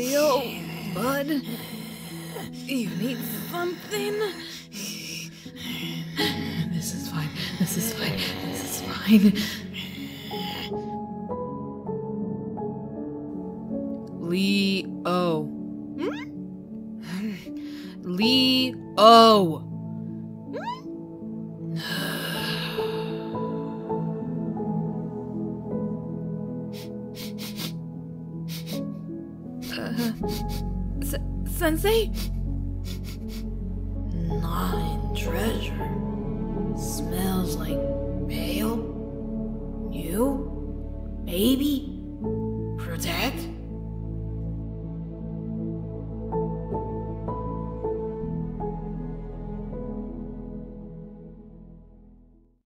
Yo, bud. You need something? This is fine. This is fine. This is fine. Leo. Hmm? Leo. S- Sensei? Nine treasure. Smells like pale. New. Baby. Protect.